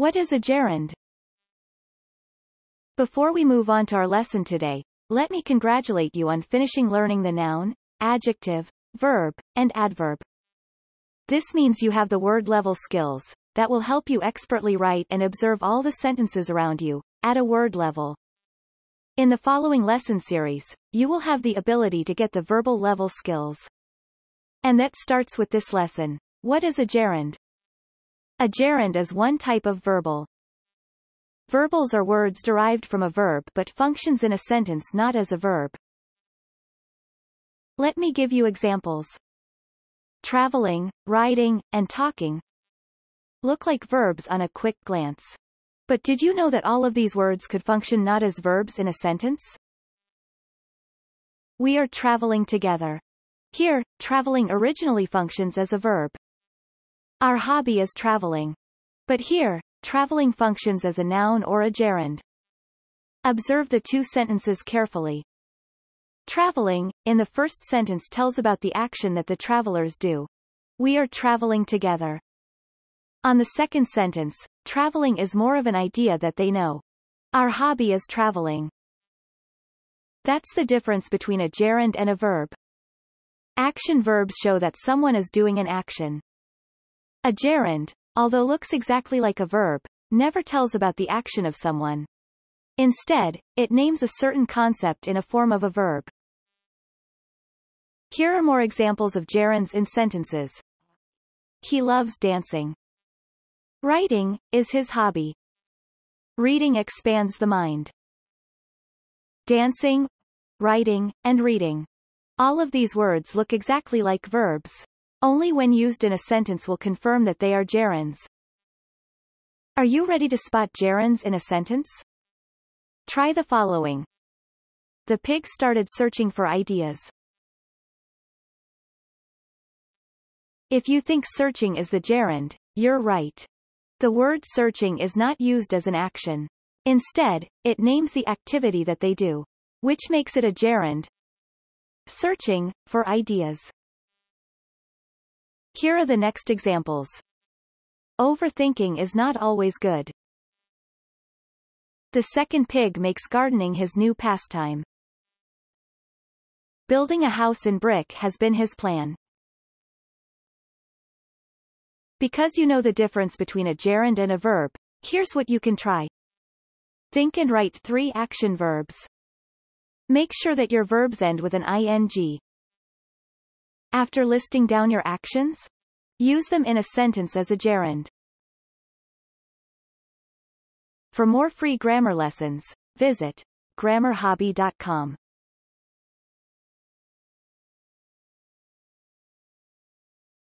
What is a gerund? Before we move on to our lesson today, let me congratulate you on finishing learning the noun, adjective, verb, and adverb. This means you have the word level skills that will help you expertly write and observe all the sentences around you at a word level. In the following lesson series, you will have the ability to get the verbal level skills. And that starts with this lesson. What is a gerund? A gerund is one type of verbal. Verbals are words derived from a verb but functions in a sentence not as a verb. Let me give you examples. Traveling, riding, and talking look like verbs on a quick glance. But did you know that all of these words could function not as verbs in a sentence? We are traveling together. Here, traveling originally functions as a verb. Our hobby is traveling. But here, traveling functions as a noun or a gerund. Observe the two sentences carefully. Traveling, in the first sentence tells about the action that the travelers do. We are traveling together. On the second sentence, traveling is more of an idea that they know. Our hobby is traveling. That's the difference between a gerund and a verb. Action verbs show that someone is doing an action. A gerund, although looks exactly like a verb, never tells about the action of someone. Instead, it names a certain concept in a form of a verb. Here are more examples of gerunds in sentences. He loves dancing. Writing, is his hobby. Reading expands the mind. Dancing, writing, and reading. All of these words look exactly like verbs. Only when used in a sentence will confirm that they are gerunds. Are you ready to spot gerunds in a sentence? Try the following. The pig started searching for ideas. If you think searching is the gerund, you're right. The word searching is not used as an action. Instead, it names the activity that they do, which makes it a gerund. Searching, for ideas. Here are the next examples. Overthinking is not always good. The second pig makes gardening his new pastime. Building a house in brick has been his plan. Because you know the difference between a gerund and a verb, here's what you can try. Think and write three action verbs. Make sure that your verbs end with an ing. After listing down your actions, use them in a sentence as a gerund. For more free grammar lessons, visit grammarhobby.com.